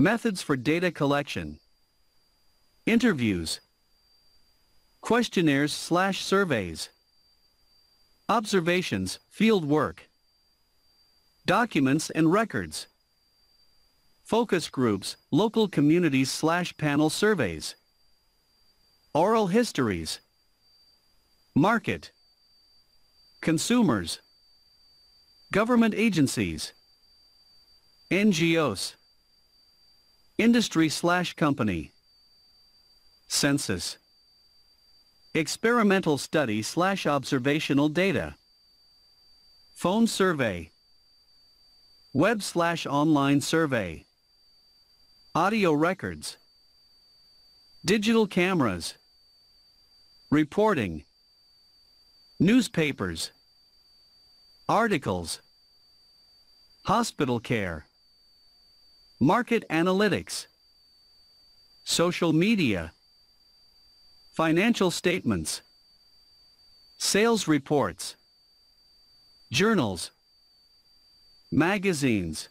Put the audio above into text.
Methods for data collection. Interviews. Questionnaires slash surveys. Observations, field work. Documents and records. Focus groups, local communities slash panel surveys. Oral histories. Market. Consumers. Government agencies. NGOs. Industry slash company. Census. Experimental study slash observational data. Phone survey. Web slash online survey. Audio records. Digital cameras. Reporting. Newspapers. Articles. Hospital care. Market analytics. Social media. Financial statements. Sales reports. Journals. Magazines.